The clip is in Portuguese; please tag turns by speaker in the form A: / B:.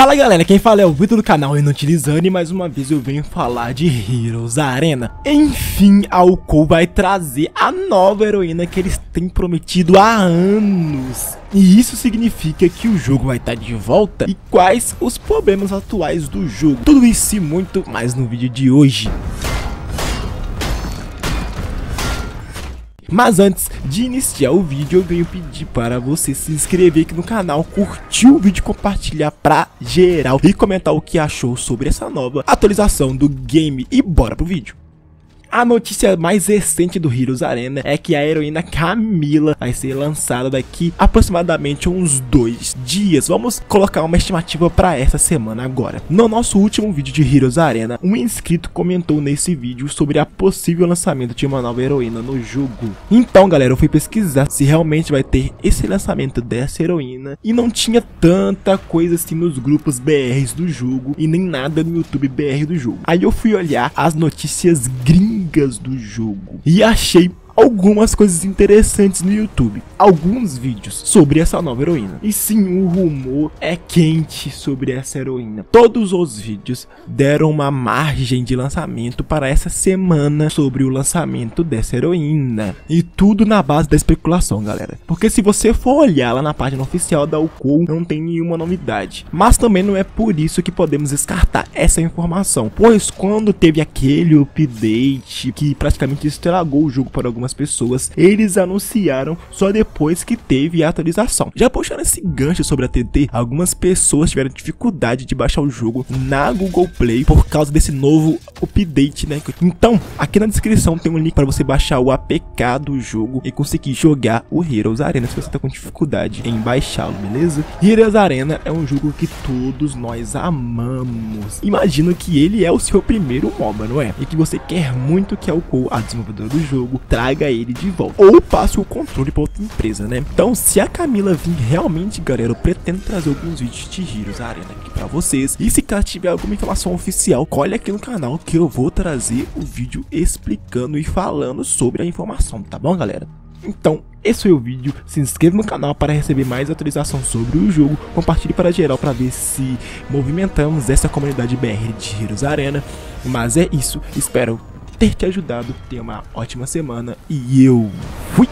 A: Fala galera, quem fala é o Vitor do canal Inutilizando e mais uma vez eu venho falar de Heroes Arena. Enfim, a Alcou vai trazer a nova heroína que eles têm prometido há anos. E isso significa que o jogo vai estar de volta e quais os problemas atuais do jogo. Tudo isso e muito mais no vídeo de hoje. Mas antes de iniciar o vídeo, eu venho pedir para você se inscrever aqui no canal, curtir o vídeo, compartilhar pra geral e comentar o que achou sobre essa nova atualização do game. E bora pro vídeo. A notícia mais recente do Heroes Arena é que a heroína Camila vai ser lançada daqui aproximadamente uns dois dias. Vamos colocar uma estimativa para essa semana agora. No nosso último vídeo de Heroes Arena, um inscrito comentou nesse vídeo sobre a possível lançamento de uma nova heroína no jogo. Então, galera, eu fui pesquisar se realmente vai ter esse lançamento dessa heroína e não tinha tanta coisa assim nos grupos BRs do jogo e nem nada no YouTube BR do jogo. Aí eu fui olhar as notícias gringas do jogo. E achei algumas coisas interessantes no YouTube, alguns vídeos sobre essa nova heroína. E sim, o rumor é quente sobre essa heroína. Todos os vídeos deram uma margem de lançamento para essa semana sobre o lançamento dessa heroína. E tudo na base da especulação, galera. Porque se você for olhar lá na página oficial da Ukou, não tem nenhuma novidade. Mas também não é por isso que podemos descartar essa informação, pois quando teve aquele update que praticamente estragou o jogo para algumas algumas pessoas, eles anunciaram só depois que teve a atualização. Já puxando esse gancho sobre a TT, algumas pessoas tiveram dificuldade de baixar o jogo na Google Play por causa desse novo update, né? Então, aqui na descrição tem um link para você baixar o APK do jogo e conseguir jogar o Heroes Arena se você tá com dificuldade em baixá-lo, beleza? Heroes Arena é um jogo que todos nós amamos. Imagino que ele é o seu primeiro MOBA, não é? E que você quer muito que a Ukou, a desenvolvedora do jogo, traga ele de volta. Ou passe o controle para outra empresa, né? Então, se a Camila vir realmente, galera, eu pretendo trazer alguns vídeos de Giros Arena aqui para vocês. E se caso tiver alguma informação oficial, colhe aqui no canal que eu vou trazer o vídeo explicando e falando sobre a informação, tá bom, galera? Então, esse foi o vídeo, se inscreva no canal para receber mais atualização sobre o jogo, compartilhe para geral para ver se movimentamos essa comunidade BR de Heroes Arena, mas é isso, espero ter te ajudado. Tenha uma ótima semana e eu fui!